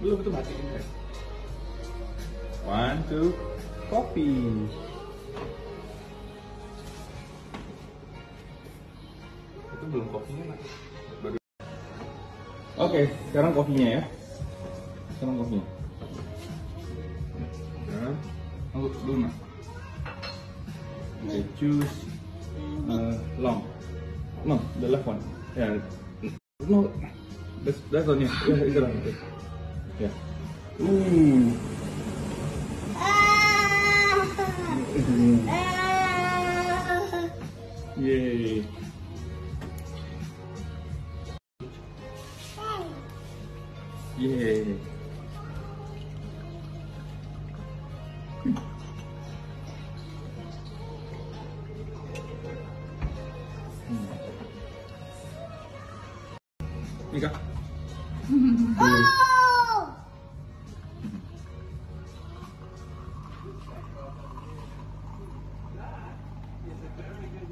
Belum itu matiin kan? One, two, kopi. Itu belum kopinya nak. Baru. Oke, sekarang kopinya ya. Sekarang kopinya. Ya, tunggu dulu nak. Oke, choose uh, long. No, the left one. Yeah. No, that's that's on you. Yeah, it's around. Yeah. Ooh. Yay. Yay. Mika.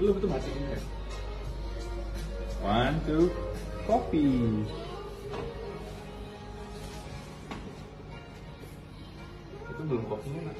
Belum itu matiin kan? One, two, kopi. Itu belum kopinya nak.